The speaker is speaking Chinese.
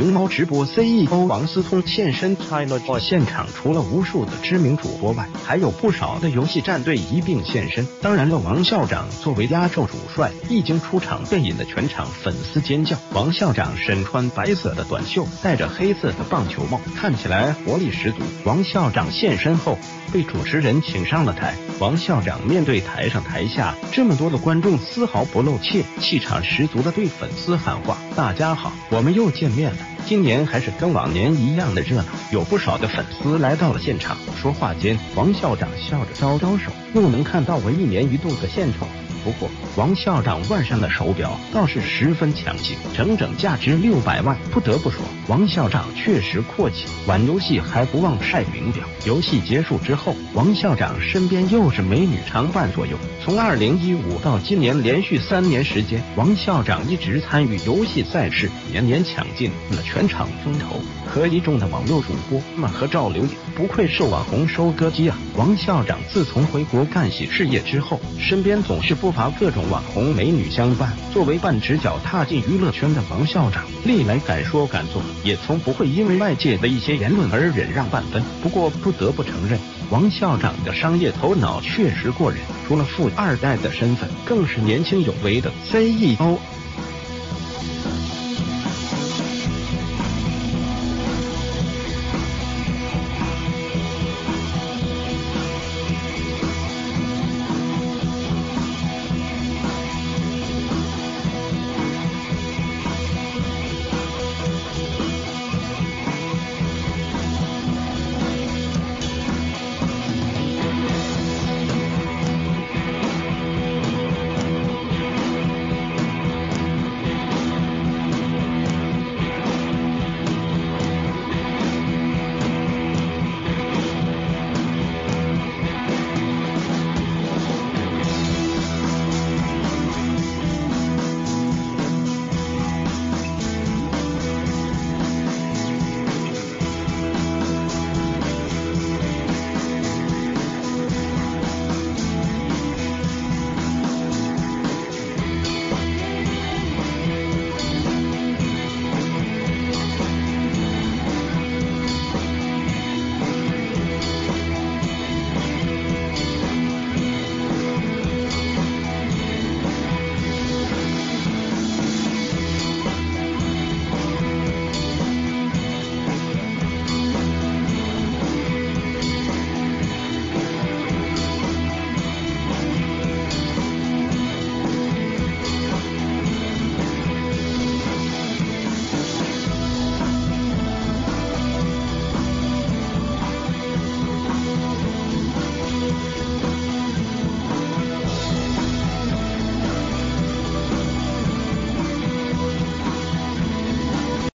熊猫直播 CEO 王思聪现身 ChinaJoy 现场，除了无数的知名主播外，还有不少的游戏战队一并现身。当然了，王校长作为压轴主帅，一经出场便引得全场粉丝尖叫。王校长身穿白色的短袖，戴着黑色的棒球帽，看起来活力十足。王校长现身后，被主持人请上了台。王校长面对台上台下这么多的观众，丝毫不露怯，气场十足的对粉丝喊话：“大家好，我们又见面了。今年还是跟往年一样的热闹，有不少的粉丝来到了现场。”说话间，王校长笑着招招手，又能看到我一年一度的献丑。不过，王校长腕上的手表倒是十分抢镜，整整价值六百万。不得不说，王校长确实阔气，玩游戏还不忘晒名表。游戏结束之后，王校长身边又是美女常伴左右。从二零一五到今年，连续三年时间，王校长一直参与游戏赛事，年年抢进了全场风头。和一众的网络主播们和赵刘颖，不愧是网红收割机啊！王校长自从回国干起事业之后，身边总是不不乏各种网红美女相伴。作为半只脚踏进娱乐圈的王校长，历来敢说敢做，也从不会因为外界的一些言论而忍让半分。不过不得不承认，王校长的商业头脑确实过人，除了富二代的身份，更是年轻有为的 CEO。